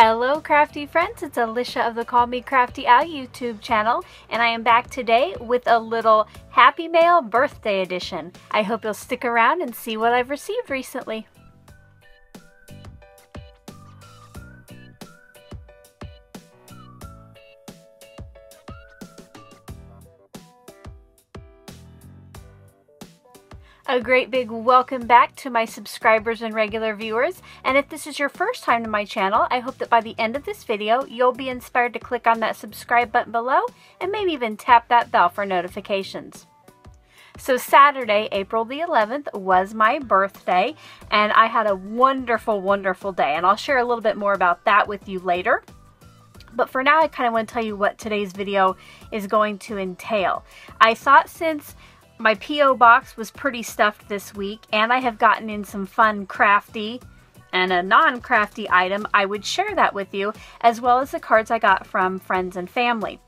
Hello crafty friends, it's Alicia of the Call Me Crafty Al YouTube channel and I am back today with a little Happy Mail birthday edition. I hope you'll stick around and see what I've received recently. A great big welcome back to my subscribers and regular viewers. And if this is your first time to my channel, I hope that by the end of this video, you'll be inspired to click on that subscribe button below and maybe even tap that bell for notifications. So Saturday, April the 11th was my birthday and I had a wonderful, wonderful day. And I'll share a little bit more about that with you later. But for now, I kind of want to tell you what today's video is going to entail. I thought since my P.O. box was pretty stuffed this week, and I have gotten in some fun crafty and a non-crafty item. I would share that with you, as well as the cards I got from friends and family.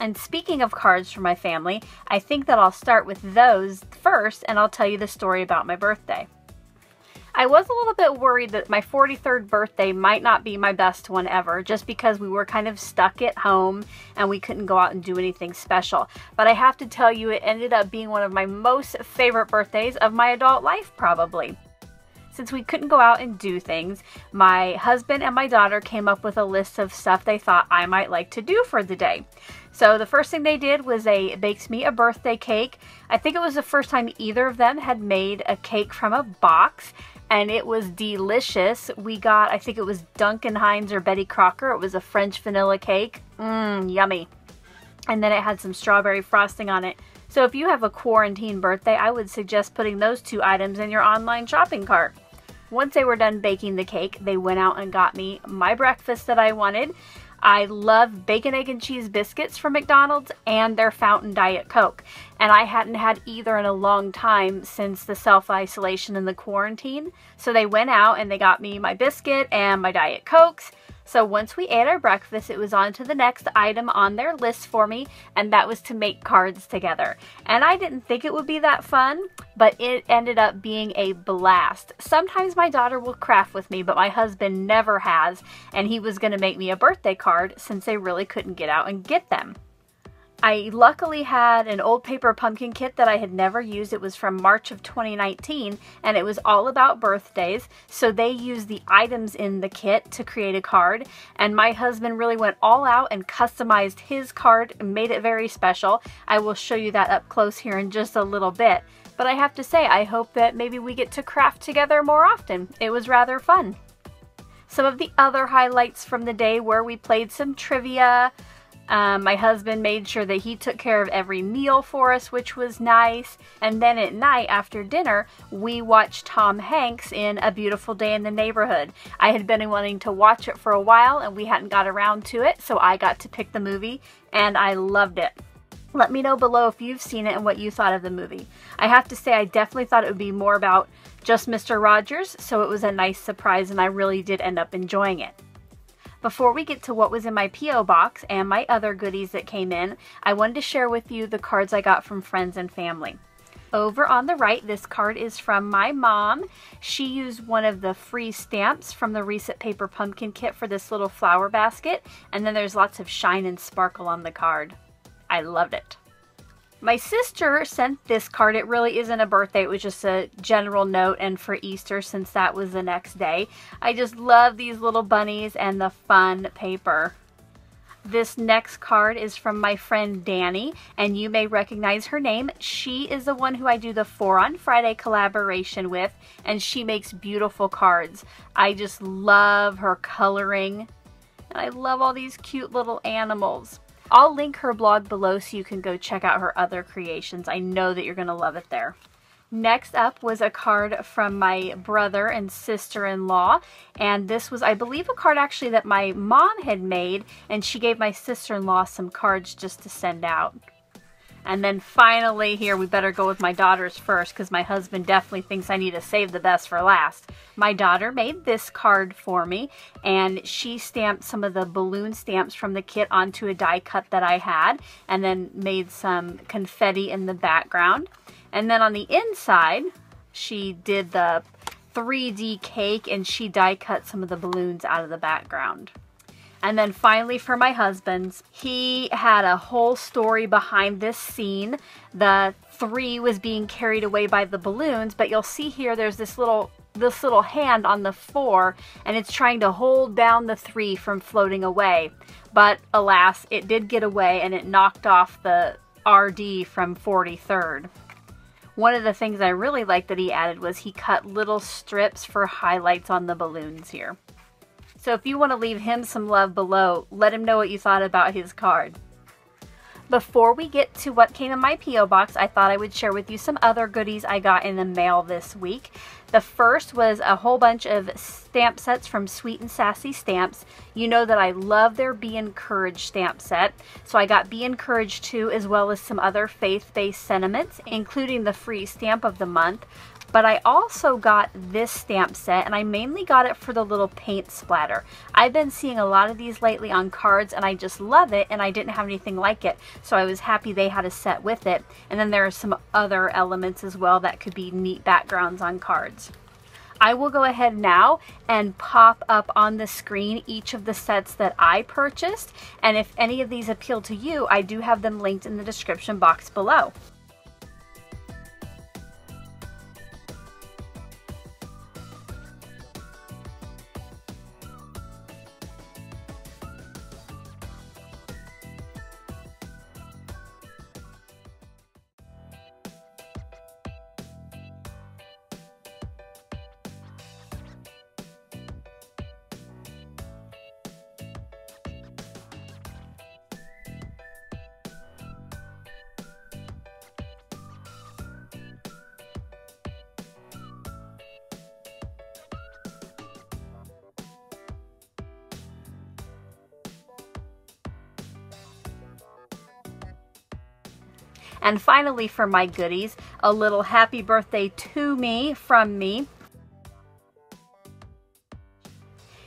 And speaking of cards from my family, I think that I'll start with those first, and I'll tell you the story about my birthday. I was a little bit worried that my 43rd birthday might not be my best one ever just because we were kind of stuck at home and we couldn't go out and do anything special. But I have to tell you, it ended up being one of my most favorite birthdays of my adult life, probably. Since we couldn't go out and do things, my husband and my daughter came up with a list of stuff they thought I might like to do for the day. So the first thing they did was they baked me a birthday cake. I think it was the first time either of them had made a cake from a box and it was delicious. We got, I think it was Duncan Hines or Betty Crocker. It was a French vanilla cake. Mmm, yummy. And then it had some strawberry frosting on it. So if you have a quarantine birthday, I would suggest putting those two items in your online shopping cart. Once they were done baking the cake, they went out and got me my breakfast that I wanted. I love bacon, egg, and cheese biscuits from McDonald's and their fountain Diet Coke. And I hadn't had either in a long time since the self-isolation and the quarantine. So they went out and they got me my biscuit and my Diet Cokes so once we ate our breakfast, it was on to the next item on their list for me, and that was to make cards together. And I didn't think it would be that fun, but it ended up being a blast. Sometimes my daughter will craft with me, but my husband never has, and he was to make me a birthday card since they really couldn't get out and get them. I luckily had an old paper pumpkin kit that I had never used. It was from March of 2019 and it was all about birthdays. So they used the items in the kit to create a card and my husband really went all out and customized his card and made it very special. I will show you that up close here in just a little bit. But I have to say, I hope that maybe we get to craft together more often. It was rather fun. Some of the other highlights from the day were we played some trivia, um, my husband made sure that he took care of every meal for us, which was nice. And then at night after dinner, we watched Tom Hanks in A Beautiful Day in the Neighborhood. I had been wanting to watch it for a while and we hadn't got around to it, so I got to pick the movie and I loved it. Let me know below if you've seen it and what you thought of the movie. I have to say, I definitely thought it would be more about just Mr. Rogers, so it was a nice surprise and I really did end up enjoying it. Before we get to what was in my P.O. box and my other goodies that came in, I wanted to share with you the cards I got from friends and family. Over on the right, this card is from my mom. She used one of the free stamps from the recent Paper Pumpkin Kit for this little flower basket, and then there's lots of shine and sparkle on the card. I loved it. My sister sent this card. It really isn't a birthday. It was just a general note and for Easter since that was the next day. I just love these little bunnies and the fun paper. This next card is from my friend Danni, and you may recognize her name. She is the one who I do the Four on Friday collaboration with, and she makes beautiful cards. I just love her coloring, and I love all these cute little animals. I'll link her blog below so you can go check out her other creations. I know that you're going to love it there. Next up was a card from my brother and sister-in-law. And this was, I believe, a card actually that my mom had made. And she gave my sister-in-law some cards just to send out. And then finally here, we better go with my daughters first because my husband definitely thinks I need to save the best for last. My daughter made this card for me and she stamped some of the balloon stamps from the kit onto a die cut that I had and then made some confetti in the background. And then on the inside, she did the 3D cake and she die cut some of the balloons out of the background. And then finally for my husband's, he had a whole story behind this scene. The three was being carried away by the balloons, but you'll see here there's this little this little hand on the four and it's trying to hold down the three from floating away. But alas, it did get away and it knocked off the RD from 43rd. One of the things I really liked that he added was he cut little strips for highlights on the balloons here. So if you want to leave him some love below, let him know what you thought about his card. Before we get to what came in my P.O. box, I thought I would share with you some other goodies I got in the mail this week. The first was a whole bunch of stamp sets from Sweet and Sassy Stamps. You know that I love their Be Encouraged stamp set, so I got Be Encouraged too, as well as some other faith-based sentiments, including the free stamp of the month. But I also got this stamp set and I mainly got it for the little paint splatter. I've been seeing a lot of these lately on cards and I just love it and I didn't have anything like it. So I was happy they had a set with it. And then there are some other elements as well that could be neat backgrounds on cards. I will go ahead now and pop up on the screen each of the sets that I purchased. And if any of these appeal to you, I do have them linked in the description box below. And finally for my goodies, a little happy birthday to me from me.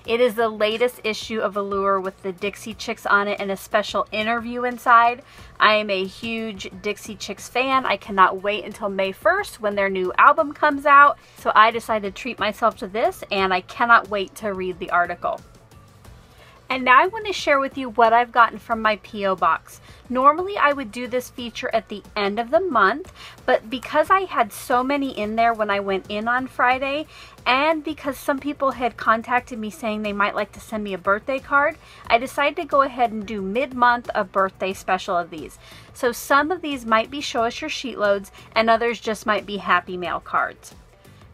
It is the latest issue of Allure with the Dixie Chicks on it and a special interview inside. I am a huge Dixie Chicks fan. I cannot wait until May 1st when their new album comes out. So I decided to treat myself to this and I cannot wait to read the article. And now I want to share with you what I've gotten from my P.O. box. Normally I would do this feature at the end of the month, but because I had so many in there when I went in on Friday, and because some people had contacted me saying they might like to send me a birthday card, I decided to go ahead and do mid-month a birthday special of these. So some of these might be show us your sheet loads, and others just might be happy mail cards.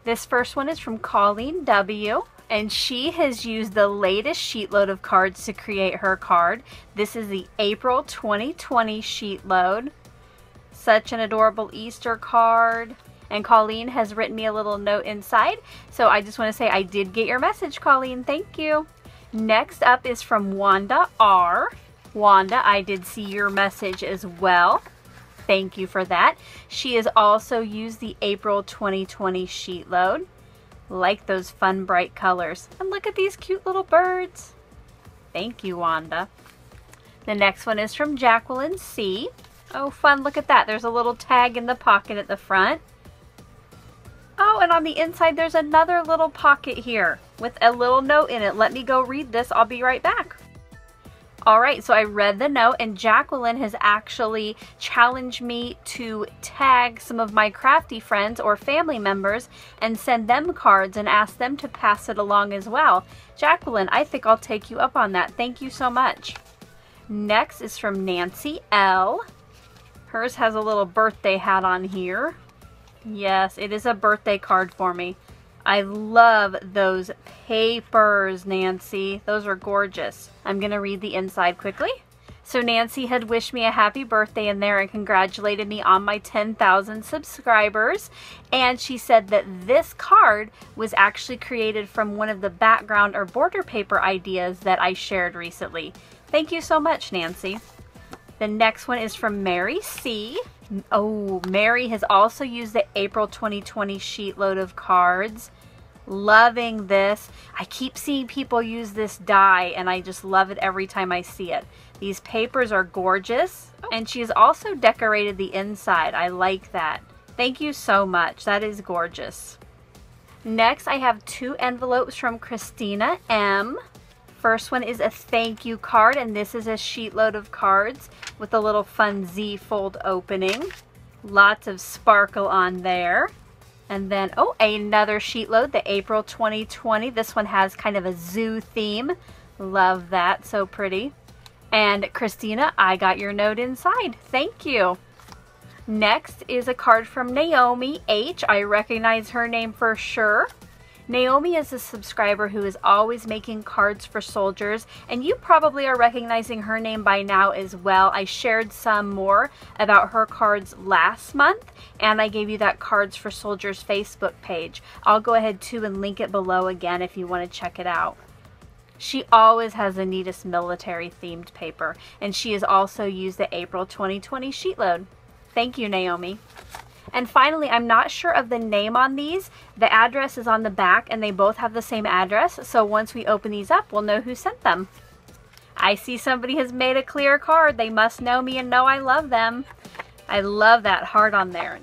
This first one is from Colleen W and she has used the latest sheet load of cards to create her card. This is the April 2020 sheet load. Such an adorable Easter card. And Colleen has written me a little note inside. So I just want to say I did get your message, Colleen. Thank you. Next up is from Wanda R. Wanda, I did see your message as well. Thank you for that. She has also used the April 2020 sheet load. Like those fun bright colors. And look at these cute little birds. Thank you, Wanda. The next one is from Jacqueline C. Oh, fun. Look at that. There's a little tag in the pocket at the front. Oh, and on the inside, there's another little pocket here with a little note in it. Let me go read this. I'll be right back. All right, so I read the note and Jacqueline has actually challenged me to tag some of my crafty friends or family members and send them cards and ask them to pass it along as well. Jacqueline, I think I'll take you up on that. Thank you so much. Next is from Nancy L. Hers has a little birthday hat on here. Yes, it is a birthday card for me. I love those papers, Nancy. Those are gorgeous. I'm going to read the inside quickly. So Nancy had wished me a happy birthday in there and congratulated me on my 10,000 subscribers. And she said that this card was actually created from one of the background or border paper ideas that I shared recently. Thank you so much, Nancy. The next one is from Mary C. Oh, Mary has also used the April 2020 sheet load of cards. Loving this. I keep seeing people use this die and I just love it every time I see it. These papers are gorgeous and she has also decorated the inside. I like that. Thank you so much. That is gorgeous. Next, I have two envelopes from Christina M. First one is a thank you card, and this is a sheet load of cards with a little fun Z fold opening. Lots of sparkle on there. And then, oh, another sheet load, the April 2020. This one has kind of a zoo theme. Love that, so pretty. And Christina, I got your note inside. Thank you. Next is a card from Naomi H. I recognize her name for sure. Naomi is a subscriber who is always making cards for soldiers, and you probably are recognizing her name by now as well. I shared some more about her cards last month, and I gave you that Cards for Soldiers Facebook page. I'll go ahead too and link it below again if you want to check it out. She always has the neatest military themed paper, and she has also used the April 2020 sheet load. Thank you, Naomi. And finally, I'm not sure of the name on these. The address is on the back and they both have the same address. So once we open these up, we'll know who sent them. I see somebody has made a clear card. They must know me and know I love them. I love that heart on there.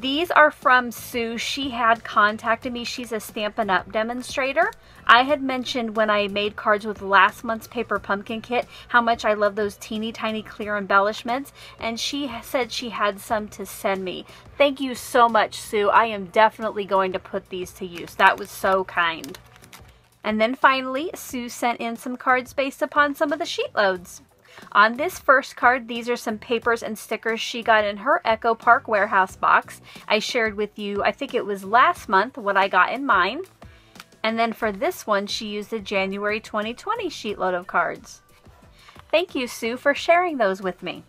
These are from Sue. She had contacted me. She's a Stampin' Up! demonstrator. I had mentioned when I made cards with last month's paper pumpkin kit how much I love those teeny tiny clear embellishments and she said she had some to send me. Thank you so much Sue. I am definitely going to put these to use. That was so kind. And then finally, Sue sent in some cards based upon some of the sheet loads. On this first card, these are some papers and stickers she got in her Echo Park warehouse box. I shared with you, I think it was last month, what I got in mine. And then for this one, she used a January 2020 sheet load of cards. Thank you, Sue, for sharing those with me.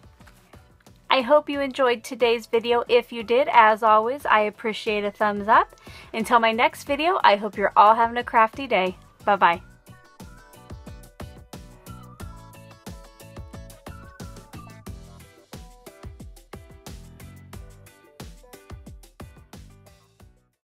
I hope you enjoyed today's video. If you did, as always, I appreciate a thumbs up. Until my next video, I hope you're all having a crafty day. Bye-bye.